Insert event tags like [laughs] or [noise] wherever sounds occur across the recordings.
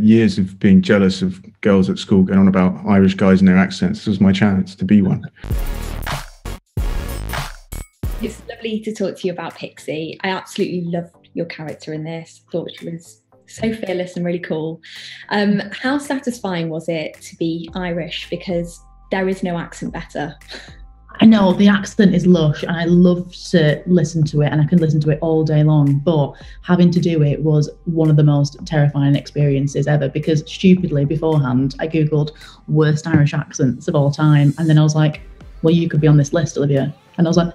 years of being jealous of girls at school going on about Irish guys and their accents. This was my chance to be one. It's lovely to talk to you about Pixie. I absolutely loved your character in this. I Thought she was so fearless and really cool. Um, how satisfying was it to be Irish? Because there is no accent better. [laughs] I know the accent is lush and I love to listen to it and I can listen to it all day long. But having to do it was one of the most terrifying experiences ever because stupidly beforehand I Googled worst Irish accents of all time. And then I was like, well, you could be on this list, Olivia. And I was like,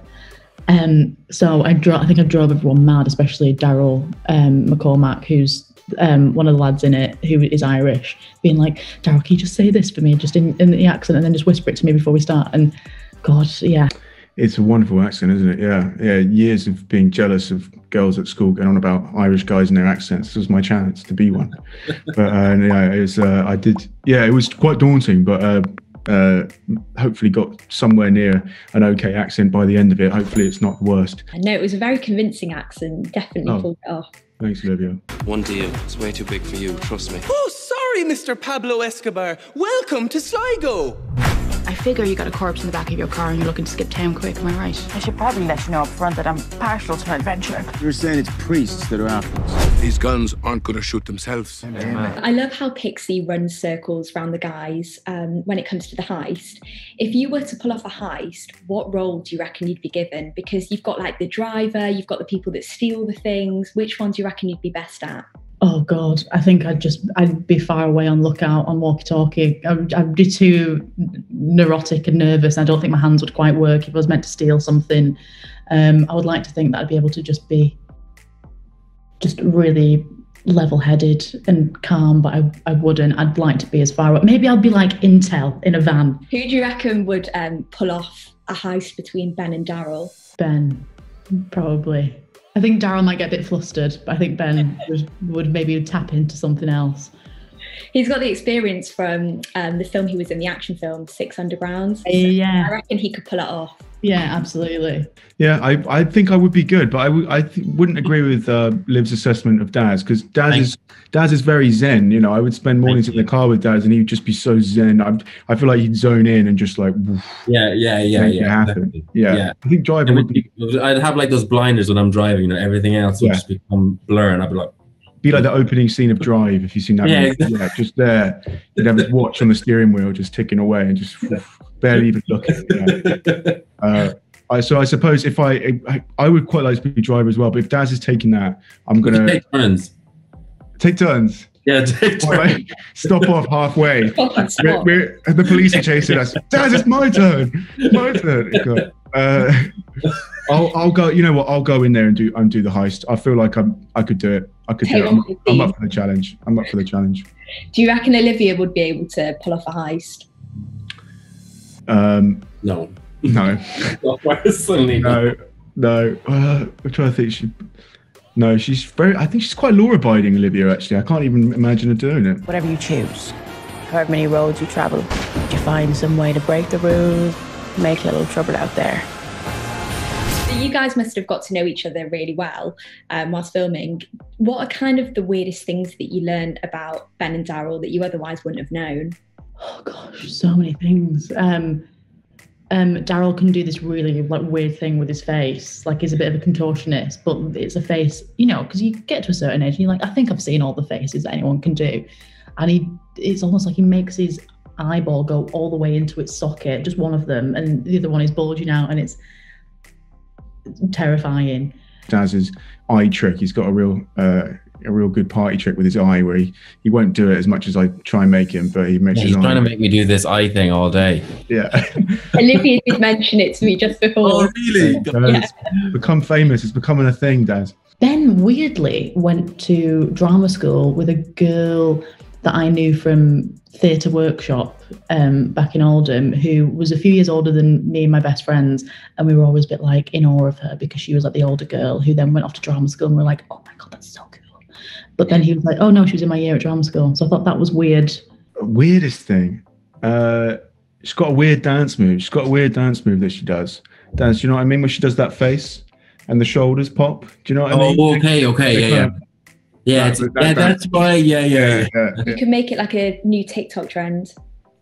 um, so I drove, I think I drove everyone mad, especially Daryl um, McCormack, who's um, one of the lads in it who is Irish, being like, Daryl, can you just say this for me, just in, in the accent, and then just whisper it to me before we start? And God, yeah. It's a wonderful accent, isn't it? Yeah, yeah. Years of being jealous of girls at school going on about Irish guys and their accents. This was my chance to be one. [laughs] but uh, yeah, it was. Uh, I did. Yeah, it was quite daunting, but uh, uh, hopefully got somewhere near an okay accent by the end of it. Hopefully, it's not the worst. I know it was a very convincing accent. Definitely oh, pulled it off. Thanks, Olivia. One deal. It's way too big for you. Trust me. Oh, sorry, Mr. Pablo Escobar. Welcome to Sligo. I figure you got a corpse in the back of your car and you're looking to skip town quick, am I right? I should probably let you know up front that I'm partial to adventure. You're saying it's priests that are after us. These guns aren't going to shoot themselves. I love how Pixie runs circles around the guys um, when it comes to the heist. If you were to pull off a heist, what role do you reckon you'd be given? Because you've got like the driver, you've got the people that steal the things. Which one do you reckon you'd be best at? Oh God, I think I'd just I'd be far away on lookout on walkie-talkie. I'd, I'd be too neurotic and nervous. I don't think my hands would quite work if I was meant to steal something. Um, I would like to think that I'd be able to just be just really level-headed and calm, but I, I wouldn't. I'd like to be as far away. Maybe I'd be like Intel in a van. Who do you reckon would um, pull off a heist between Ben and Daryl? Ben, probably. I think Daryl might get a bit flustered, but I think Ben [laughs] would, would maybe tap into something else. He's got the experience from um, the film he was in, the action film Six Underground. So yeah, I reckon he could pull it off. Yeah, absolutely. Yeah, I, I think I would be good, but I w- I th- wouldn't agree with uh, Liv's assessment of Daz because Daz Thanks. is Daz is very zen. You know, I would spend mornings in the car with Daz, and he'd just be so zen. I I feel like he'd zone in and just like yeah, yeah, yeah, yeah, happen. Yeah. yeah. I think driving would be. I'd have like those blinders when I'm driving. You know, everything else would yeah. just become blur, and I'd be like. Be like the opening scene of Drive, if you've seen that. Yeah, exactly. yeah just there. You'd have his watch on the steering wheel, just ticking away, and just barely even looking. Yeah. [laughs] Uh, I, so I suppose if I, I, I would quite like to be driver as well. But if Daz is taking that, I'm gonna take turns. Take turns. Yeah, take turns. [laughs] Stop off halfway. [laughs] we're, we're, the police are chasing us. Daz, it's my turn. My turn. Uh, I'll, I'll go. You know what? I'll go in there and do and do the heist. I feel like I'm. I could do it. I could do it. I'm, I'm up for the challenge. I'm up for the challenge. Do you reckon Olivia would be able to pull off a heist? Um, no. No. [laughs] no. No. Uh, I'm trying to think. She. No, she's very. I think she's quite law-abiding, Olivia. Actually, I can't even imagine her doing it. Whatever you choose, however many roads you travel, you find some way to break the rules, make a little trouble out there. you guys must have got to know each other really well um, whilst filming. What are kind of the weirdest things that you learned about Ben and Daryl that you otherwise wouldn't have known? Oh gosh, so many things. Um, um, Daryl can do this really like weird thing with his face. Like he's a bit of a contortionist, but it's a face, you know, because you get to a certain age and you're like, I think I've seen all the faces that anyone can do. And he it's almost like he makes his eyeball go all the way into its socket, just one of them, and the other one is bulging out and it's terrifying. Daz's eye trick, he's got a real uh, a real good party trick with his eye where he, he won't do it as much as I try and make him, but he makes yeah, he's trying eye. to make me do this eye thing all day. Yeah. [laughs] Olivia did mention it to me just before. Oh, really? Yeah. It's become famous. It's becoming a thing, Daz. Ben weirdly went to drama school with a girl that I knew from theatre workshop um, back in Oldham, who was a few years older than me and my best friends, and we were always a bit like in awe of her because she was like the older girl who then went off to drama school, and we are like, oh my god, that's so cool. But then he was like, "Oh no, she was in my year at drama school." So I thought that was weird. Weirdest thing. Uh, she's got a weird dance move. She's got a weird dance move that she does. Dance, you know what I mean? When she does that face and the shoulders pop. Do you know what I oh, mean? okay, okay, yeah, yeah. Yeah, it's, That- yeah, that's why. Yeah, yeah, yeah, You can make it like a new TikTok trend.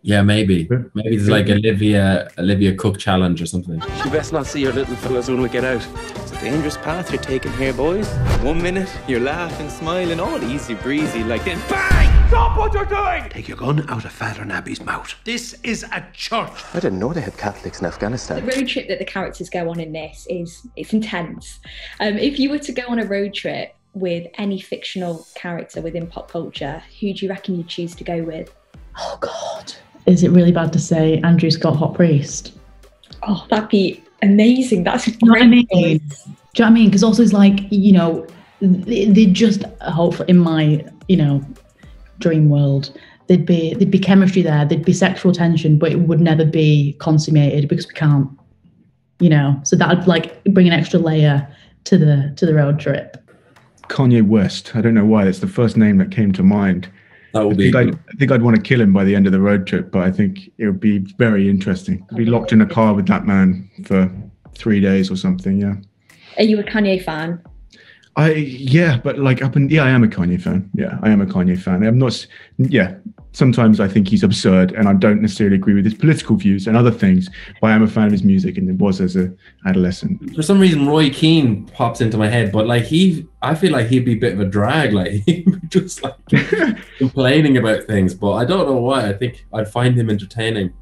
Yeah. Maybe, maybe there's like Olivia Olivia Cooke challenge or something. You best not see your little fellas when we get out. It's a dangerous path you're taking here, boys. One minute, you're laughing, smiling, all easy breezy, like then BANG! Stop what you're doing! Take your gun out of Father Nabby's mouth. This is a church. I didn't know they had Catholics in Afghanistan. The road trip that the characters go on in this is it's intense. Um, if you were to go on a road trip with any fictional character within pop culture, who do you reckon you'd choose to go with? Oh God, is it really bad to say Andrew Scott Hot Priest? Oh, that'd be amazing. That's You know what I mean? Do you know what I mean? Because also it's like you know they, they just hopefully in my you know dream world there'd be there'd be chemistry there, there'd be sexual tension, but it would never be consummated because we can't. You know, so that'd like bring an extra layer to the to the road trip. Kanye West. I don't know why. That's the first name that came to mind. That I would be. think, I'd, I think I'd want to kill him by the end of the road trip, but I think it would be very interesting. Be locked in a car with that man for three days or something. Yeah. Are you a Kanye fan? I yeah, but like up and yeah, I am a Kanye fan. Yeah, I am a Kanye fan. I'm not. Yeah, sometimes I think he's absurd, and I don't necessarily agree with his political views and other things. But I am a fan of his music, and it was as a adolescent. For some reason, Roy Keane pops into my head, but like he, I feel like he'd be a bit of a drag, like [laughs] he'd be just like [laughs] complaining about things. But I don't know why. I think I'd find him entertaining.